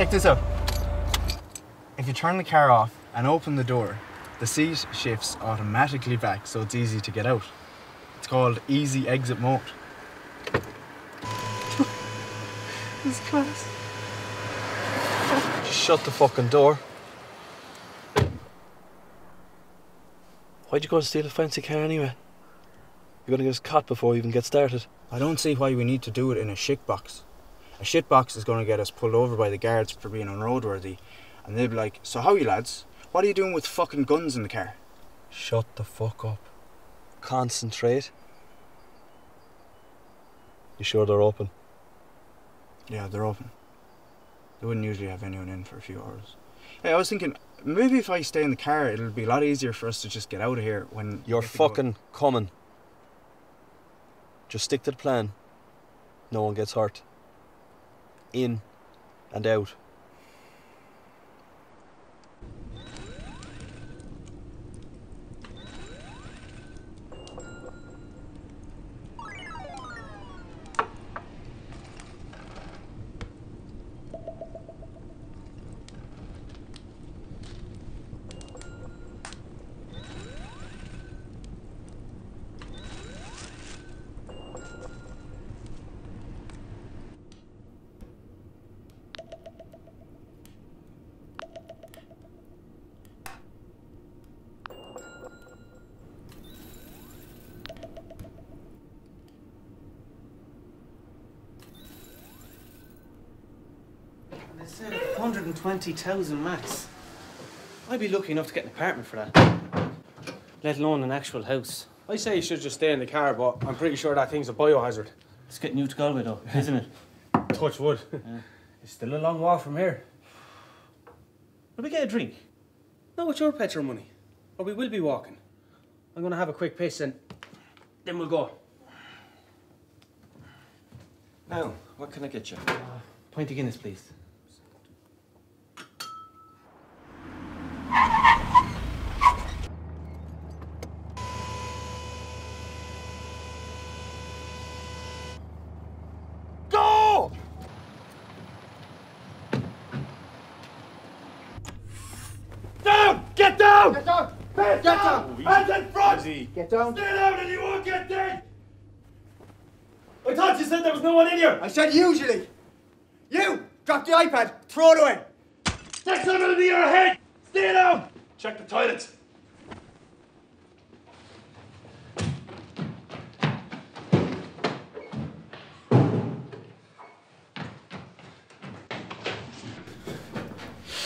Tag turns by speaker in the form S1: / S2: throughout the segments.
S1: Check this out. If you turn the car off and open the door, the seat shifts automatically back so it's easy to get out. It's called easy exit mode. this is class.
S2: Just shut the fucking door. Why'd you go and steal a fancy car anyway? You're gonna get us caught before we even get started.
S1: I don't see why we need to do it in a shit box. A shit box is going to get us pulled over by the guards for being unroadworthy, and they'll be like, "So how you lads? What are you doing with fucking guns in the car?"
S2: Shut the fuck up. Concentrate. You sure they're open?
S1: Yeah, they're open. They wouldn't usually have anyone in for a few hours. Hey, I was thinking maybe if I stay in the car, it'll be a lot easier for us to just get out of here when
S2: You're
S1: we go-
S2: fucking coming. Just stick to the plan. No one gets hurt. In and out.
S3: They said uh, 120,000 max. I'd be lucky enough to get an apartment for that. Let alone an actual house.
S4: I say you should just stay in the car, but I'm pretty sure that thing's a biohazard.
S3: It's getting you to Galway though, isn't it?
S4: Touch wood. It's still a long walk from here.
S3: Will we get a drink?
S4: No, it's your petrol money. Or we will be walking. I'm gonna have a quick piss and then we'll go.
S2: Now, what can I get you?
S3: Uh, pint of Guinness, please.
S1: Go! Down! Get down! Get down! Get down! Hands in front! Get down! Stay down and you won't get dead! I thought you said there was no one in here!
S5: I said usually. You! Drop the iPad. Throw it away.
S1: Take something into your head! Stay down! Check the toilets.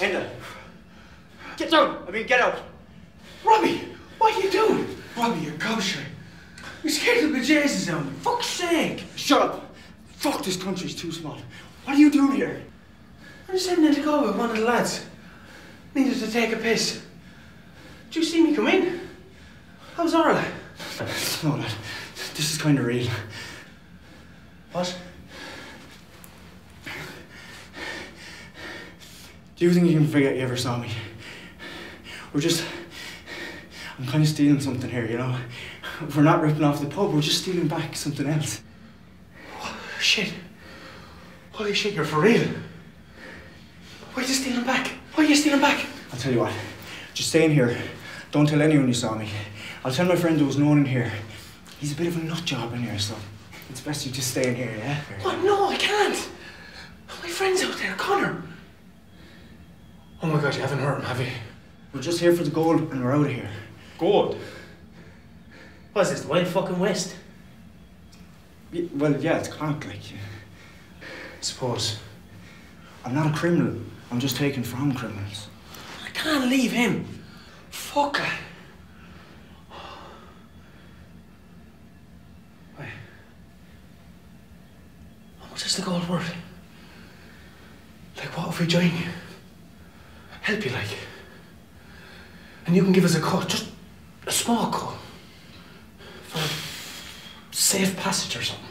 S5: Enda. Get down. I mean, get out. Robbie, what are you doing? Robbie, you're kosher. You're scared of the bejesus out of me. Fuck's sake. Shut up. Fuck, this country's too small. What are you doing here?
S4: I'm just heading in to go with one of the lads. Needed to take a piss. Did you see me come in? How's Orla?
S1: No, lad. This is kind of real.
S4: What?
S1: Do you think you can forget you ever saw me? We're just. I'm kind of stealing something here, you know? We're not ripping off the pub, we're just stealing back something else.
S4: Shit. Holy shit, you're for real. Why are you stealing back? Why are you stealing back?
S1: I'll tell you what, just stay in here. Don't tell anyone you saw me. I'll tell my friend there was no one in here. He's a bit of a nut job in here, so it's best you just stay in here, yeah?
S4: What? No, I can't. My friend's out there, Connor. Oh my god, you haven't hurt him, have you?
S1: We're just here for the gold and we're out of here.
S4: Good. What's this, the Wild fucking West?
S1: Well, yeah, it's Connacht, like.
S4: I suppose.
S1: I'm not a criminal. I'm just taken from criminals.
S4: I can't leave him. Fucker. Wait. Much is the gold worth? Like, what if we join you? Help you, like. And you can give us a cut, just a small cut. For safe passage or something.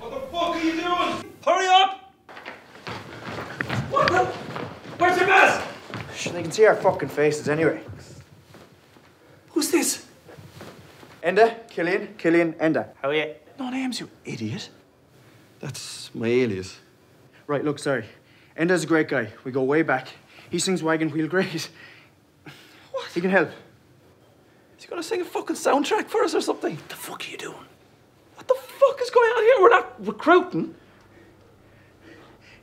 S1: What the fuck are you doing?
S4: Hurry up! What the? Where's your mask?
S5: They can see our fucking faces anyway.
S4: Who's this?
S5: Enda, Killian, Killian, Enda.
S4: How are you?
S5: No names, you idiot.
S2: That's my alias.
S1: Right, look, sorry. Enda's a great guy. We go way back. He sings Wagon Wheel Grace. What? He can help.
S2: He gonna sing a fucking soundtrack for us or something?
S1: What the fuck are you doing?
S2: What the fuck is going on here? We're not recruiting.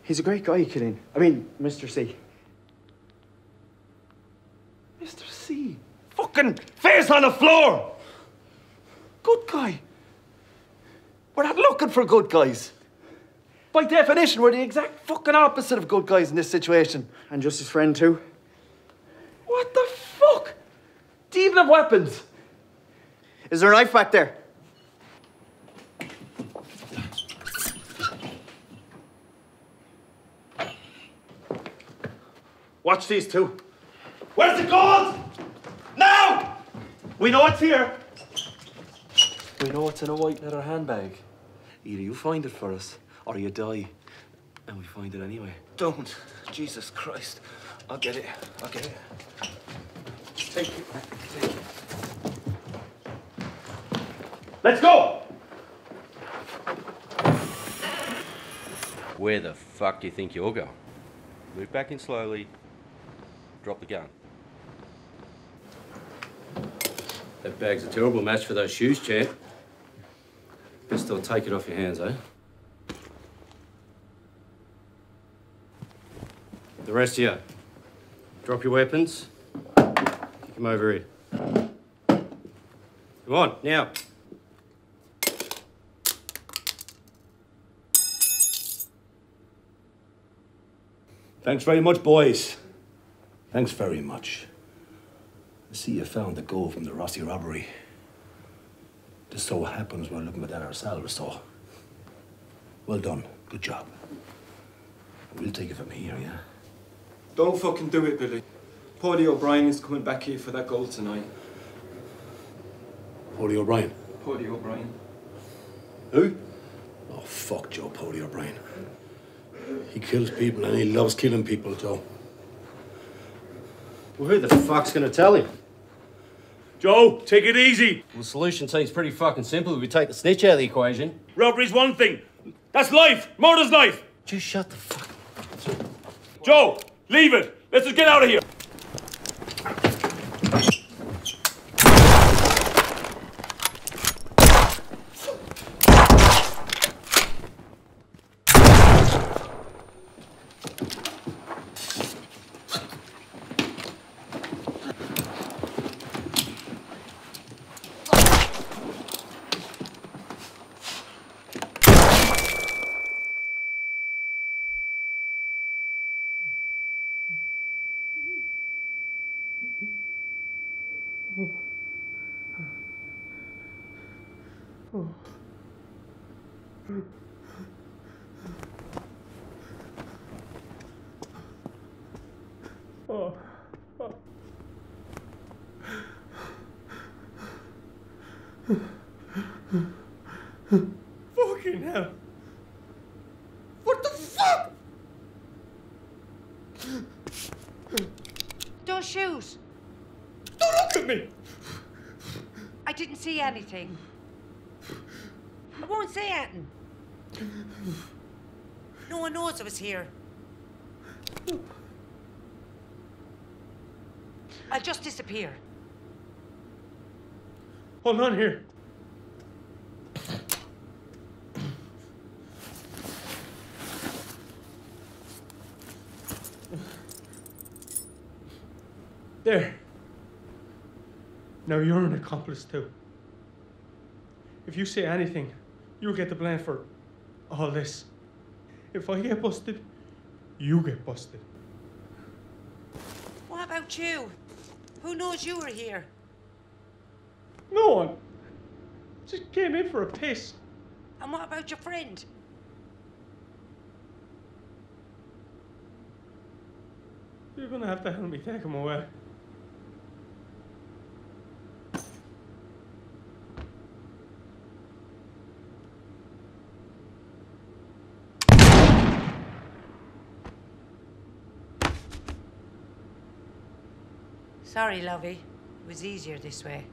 S1: He's a great guy, Killeen. I mean, Mr. C.
S2: Mr. C.
S6: Fucking face on the floor!
S2: Good guy. We're not looking for good guys. By definition, we're the exact fucking opposite of good guys in this situation.
S1: And just his friend, too.
S2: What the fuck? Do you even have weapons?
S1: Is there a knife back there?
S6: Watch these two. Where's the gold? Now! We know it's here.
S2: We know it's in a white leather handbag. Either you find it for us, or you die. And we find it anyway.
S3: Don't. Jesus Christ. I'll get it. I'll get it. Thank you. Thank you.
S6: Let's go!
S7: Where the fuck do you think you're going? Move back in slowly. Drop the gun.
S3: That bag's a terrible match for those shoes, champ. Best don't take it off your hands, eh? The rest of you, drop your weapons. Him over here. Come on, now.
S8: Thanks very much, boys. Thanks very much. I see you found the gold from the Rossi robbery. Just so happens we're looking for that ourselves, so. Well done. Good job. We'll take it from here, yeah?
S9: Don't fucking do it, Billy. Paulie O'Brien is coming back here for that goal tonight.
S8: Paulie O'Brien.
S9: Paulie O'Brien.
S8: Who? Oh, fuck Joe Paulie O'Brien. He kills people and he loves killing people, Joe.
S3: Well, who the fuck's gonna tell him?
S6: Joe, take it easy.
S3: Well, the solution seems pretty fucking simple. We take the snitch out of the equation.
S6: Robbery's one thing. That's life. Murder's life.
S3: Just shut the fuck up.
S6: Joe, leave it. Let's just get out of here. Fucking hell. What the fuck?
S10: Those shoes.
S6: Don't look at me.
S10: I didn't see anything. I won't say anything. No one knows I was here. I'll just disappear.
S6: Hold on here. There. Now you're an accomplice too. If you say anything, you'll get the blame for all this. If I get busted, you get busted.
S10: What about you? Who knows you were here?
S6: No one. Just came in for a piss.
S10: And what about your friend?
S6: You're gonna have to help me take him away.
S10: Sorry, lovey. It was easier this way.